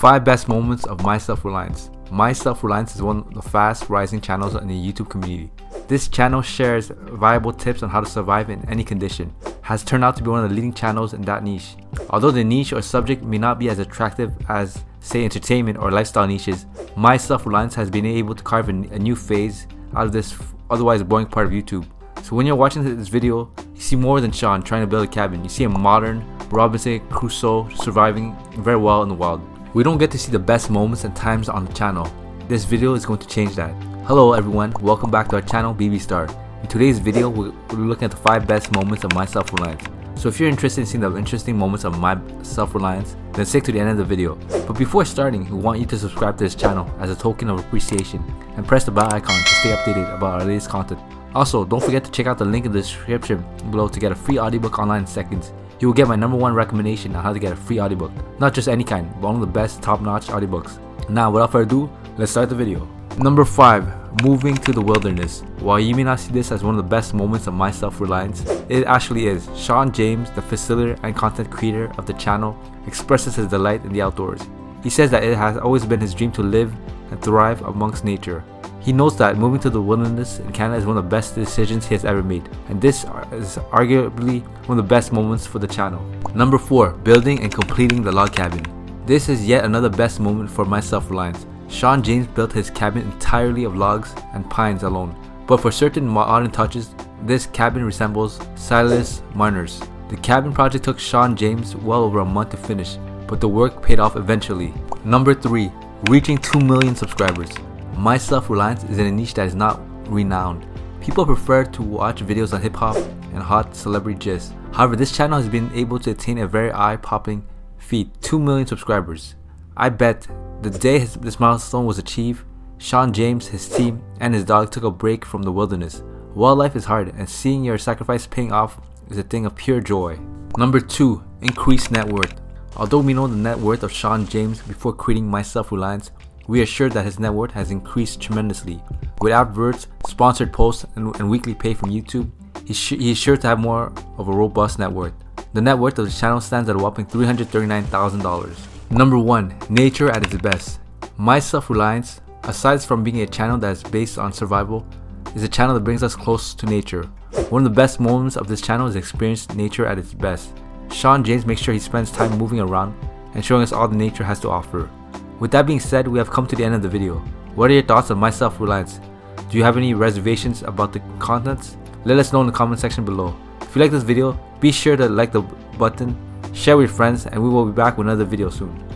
5 best moments of my self-reliance. My Self-Reliance is one of the fast rising channels in the YouTube community. This channel shares viable tips on how to survive in any condition, has turned out to be one of the leading channels in that niche. Although the niche or subject may not be as attractive as say entertainment or lifestyle niches, My Self-Reliance has been able to carve a new phase out of this otherwise boring part of YouTube. So when you're watching this video, you see more than Shawn trying to build a cabin. You see a modern Robinson Crusoe surviving very well in the wild. We don't get to see the best moments and times on the channel. This video is going to change that. Hello everyone, welcome back to our channel BB Star. In today's video, we're looking at the 5 best moments of my self-reliance. So if you're interested in seeing the interesting moments of my self-reliance, then stick to the end of the video. But before starting, we want you to subscribe to this channel as a token of appreciation and press the bell icon to stay updated about our latest content. Also, don't forget to check out the link in the description below to get a free audiobook online in seconds you will get my number one recommendation on how to get a free audiobook. Not just any kind, but one of the best top-notch audiobooks. Now, without further ado, let's start the video. Number 5. Moving to the wilderness. While you may not see this as one of the best moments of my self-reliance, it actually is. Shawn James, the facilitator and content creator of the channel, expresses his delight in the outdoors. He says that it has always been his dream to live and thrive amongst nature. He notes that moving to the wilderness in Canada is one of the best decisions he has ever made, and this is arguably one of the best moments for the channel. Number 4. Building and completing the log cabin. This is yet another best moment for my self-reliance. Shawn James built his cabin entirely of logs and pines alone, but for certain modern touches, this cabin resembles Silas Marner's. The cabin project took Shawn James well over a month to finish, but the work paid off eventually. Number 3. Reaching 2 million subscribers. My self-reliance is in a niche that is not renowned. People prefer to watch videos on hip hop and hot celebrity gist. However, this channel has been able to attain a very eye-popping feat, 2 million subscribers. I bet the day his, this milestone was achieved, Shawn James, his team, and his dog took a break from the wilderness. Wildlife is hard, and seeing your sacrifice paying off is a thing of pure joy. Number 2. Increase net worth. Although we know the net worth of Shawn James before creating My Self-Reliance, we are sure that his net worth has increased tremendously. With adverts, sponsored posts, and, and weekly pay from YouTube, he's, he's sure to have more of a robust net worth. The net worth of the channel stands at a whopping $339,000. Number 1. Nature at its best. My self-reliance, aside from being a channel that is based on survival, is a channel that brings us close to nature. One of the best moments of this channel is experiencing nature at its best. Shawn James makes sure he spends time moving around and showing us all the nature has to offer. With that being said, we have come to the end of the video. What are your thoughts on my self-reliance? Do you have any reservations about the contents? Let us know in the comment section below. If you like this video, be sure to like the button, share with friends, and we will be back with another video soon.